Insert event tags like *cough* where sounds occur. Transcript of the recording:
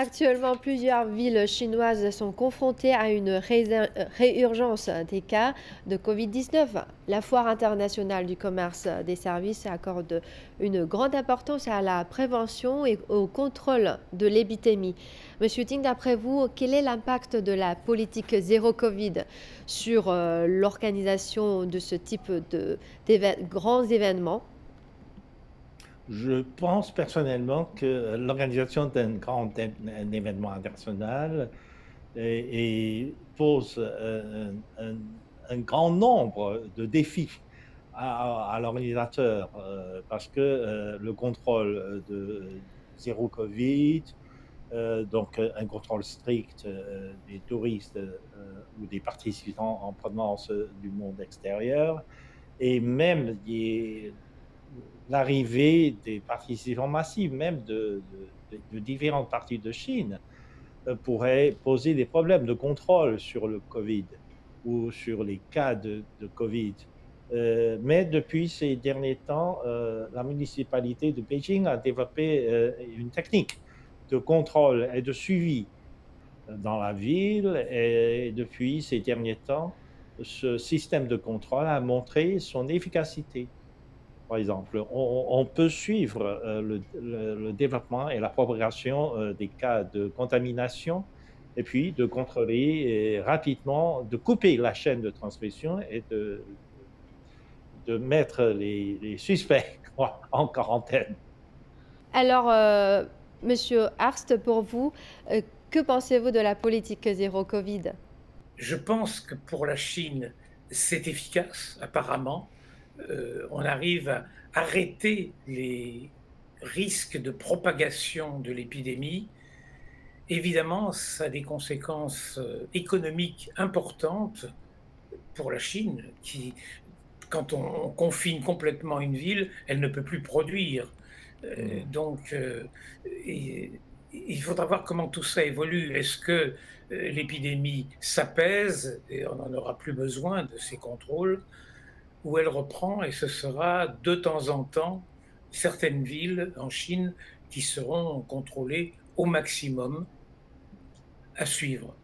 Actuellement, plusieurs villes chinoises sont confrontées à une réurgence des cas de Covid-19. La Foire internationale du commerce des services accorde une grande importance à la prévention et au contrôle de l'épidémie. Monsieur Ting, d'après vous, quel est l'impact de la politique zéro Covid sur euh, l'organisation de ce type de grands événements? Je pense personnellement que l'organisation d'un grand événement international pose euh, un, grand nombre de défis à, l'organisateur euh, parce que euh, le contrôle de zéro Covid, donc un contrôle strict des touristes ou des participants en provenance du monde extérieur, et même des, l'arrivée des participants massifs, même de, différentes parties de Chine, euh, pourrait poser des problèmes de contrôle sur le Covid ou sur les cas de, Covid. Euh, mais depuis ces derniers temps, euh, la municipalité de Beijing a développé une technique de contrôle et de suivi dans la ville. Et depuis ces derniers temps, ce système de contrôle a montré son efficacité par exemple. On, peut suivre euh, le, développement et la propagation euh, des cas de contamination et puis de contrôler rapidement, de couper la chaîne de transmission et de, de mettre les, suspects *laughs* en quarantaine. Alors, euh, Monsieur Arst, pour vous, que pensez-vous de la politique zéro Covid? Je pense que pour la Chine, c'est efficace, apparemment. Euh, on arrive à arrêter les risques de propagation de l'épidémie, évidemment, ça a des conséquences euh, économiques importantes pour la Chine, qui, quand on, confine complètement une ville, elle ne peut plus produire. Euh, mmh. donc, il faudra voir comment tout ça évolue. Est-ce que l'épidémie s'apaise et on n'en aura plus besoin de ces contrôles? Où elle reprend et ce sera de temps en temps certaines villes en Chine qui seront contrôlées au maximum à suivre.